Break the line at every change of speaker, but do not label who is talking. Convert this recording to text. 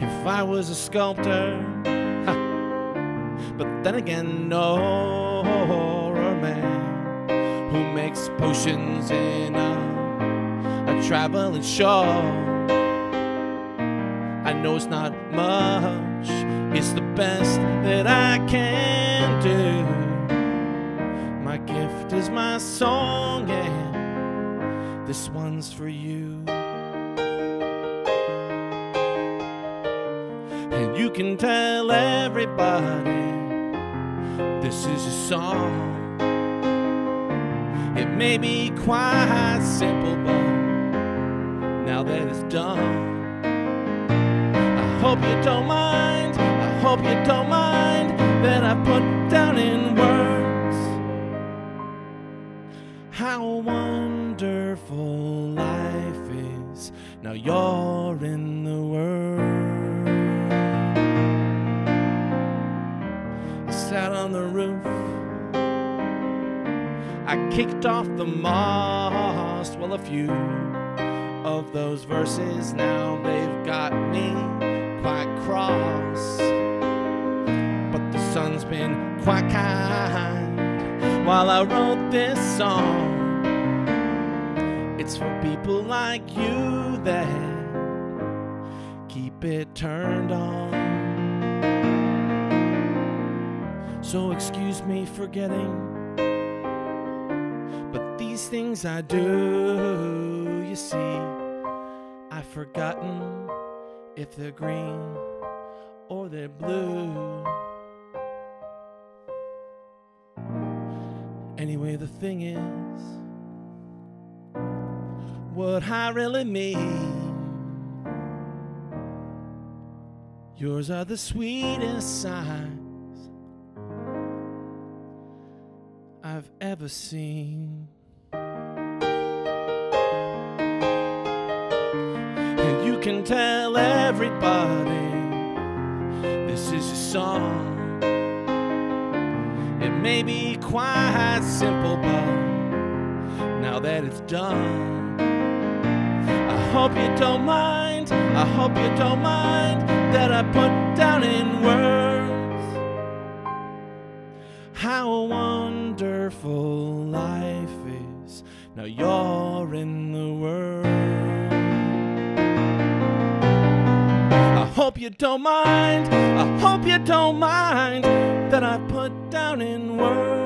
If I was a sculptor, but then again, no, or a man who makes potions in a, a traveling show. I know it's not much, it's the best that I can do. My gift is my song, and this one's for you. And you can tell everybody this is a song. It may be quite simple, but now that it's done. I hope you don't mind. I hope you don't mind that I put down in words how wonderful life is. Now you're in the world. On the roof. I kicked off the moss. Well, a few of those verses now they've got me quite cross. But the sun's been quite kind while I wrote this song. It's for people like you that keep it turned on. So excuse me for getting, but these things I do, you see, I've forgotten if they're green or they're blue. Anyway, the thing is, what I really mean. Yours are the sweetest sighs I've ever seen. And you can tell everybody this is a song. It may be quite simple, but now that it's done, I hope you don't mind. I hope you don't mind that I put down in words how wonderful life is. Now you're in the world. I hope you don't mind. I hope you don't mind that I put down in words